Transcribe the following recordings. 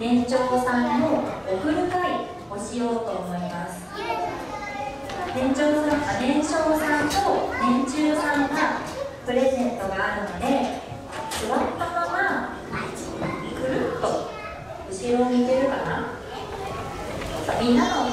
年長さんのお送る会をしようと思います。年長さんあ年少さんと年中さんがプレゼントがあるので座ったままくるっと後ろを見てるかな？みんなの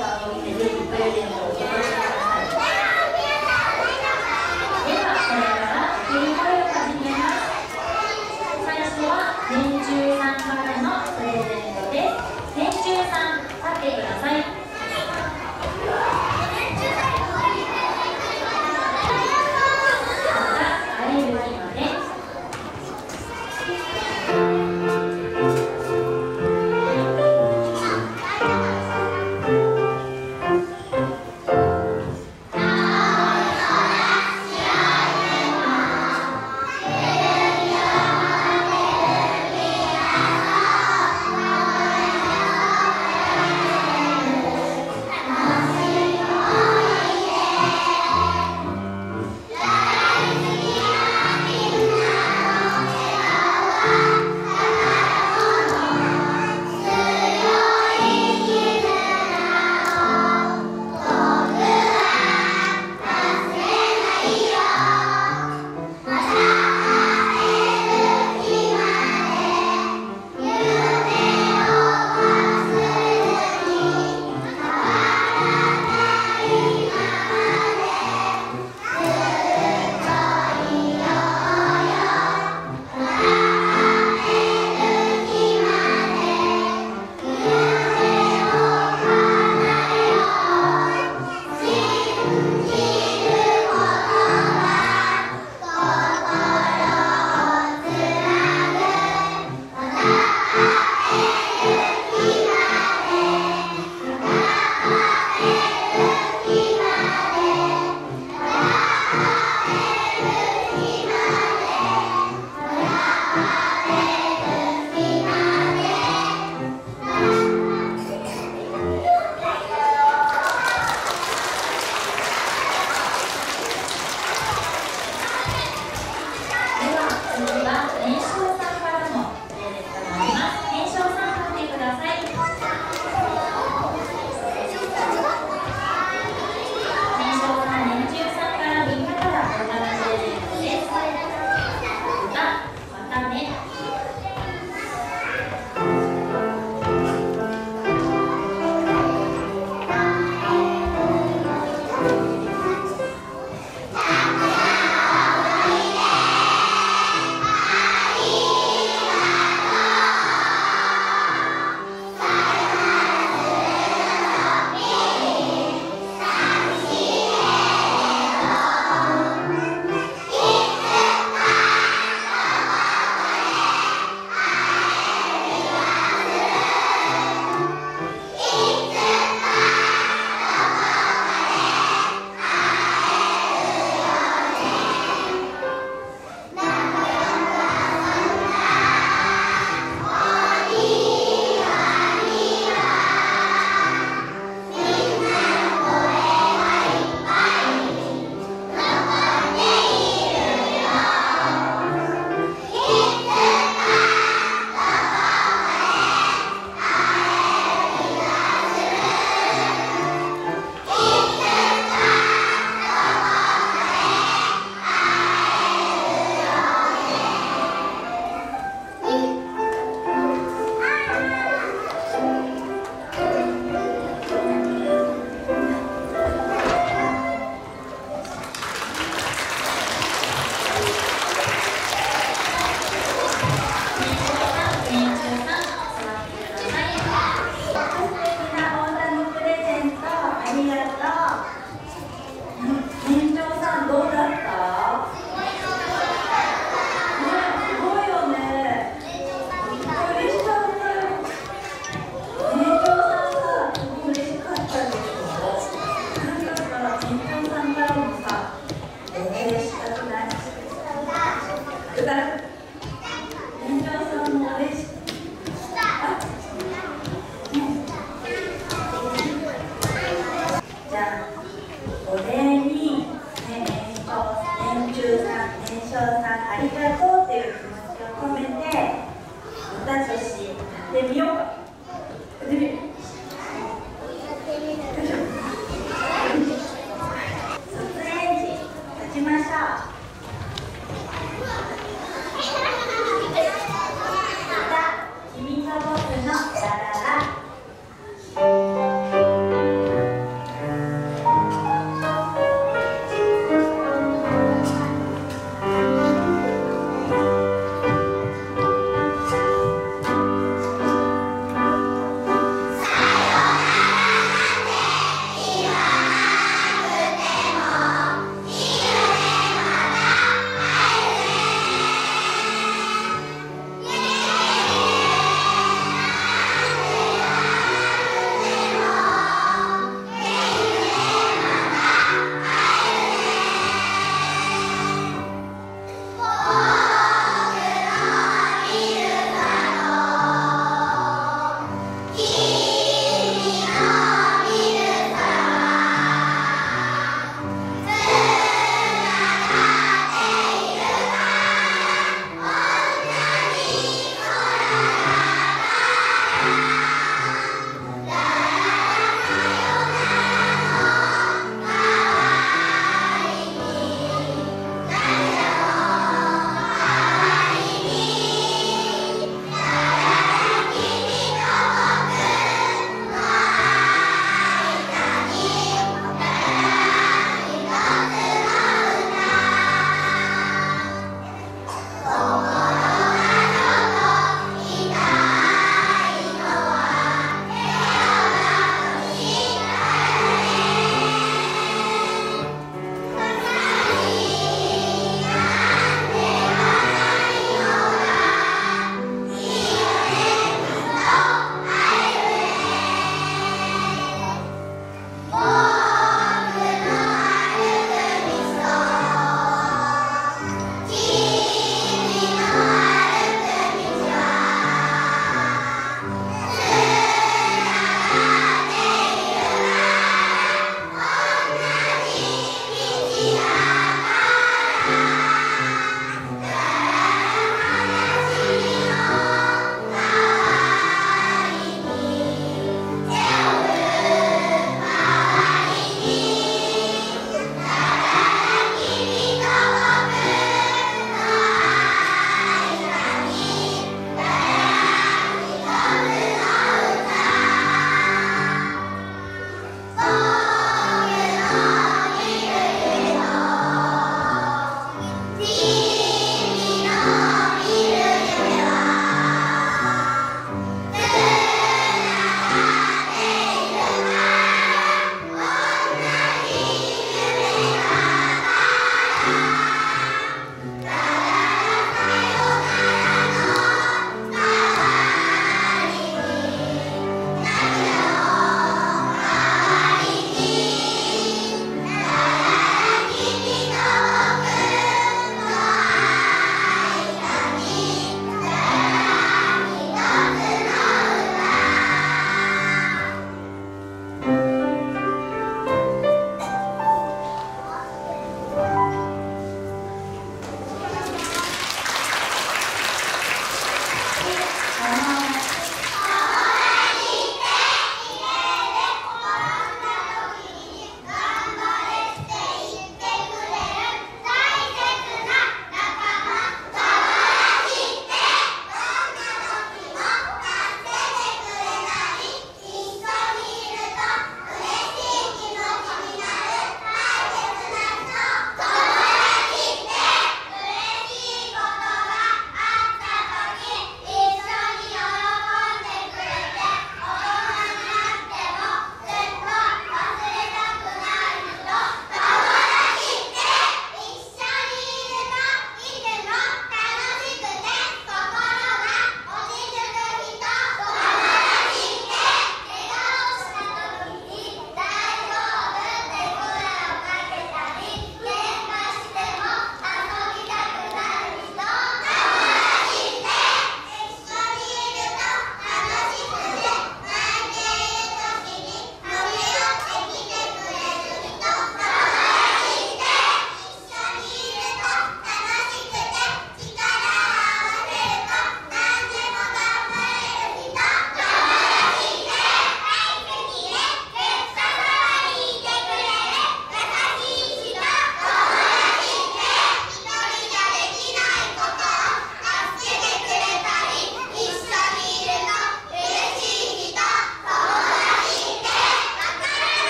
ってみよ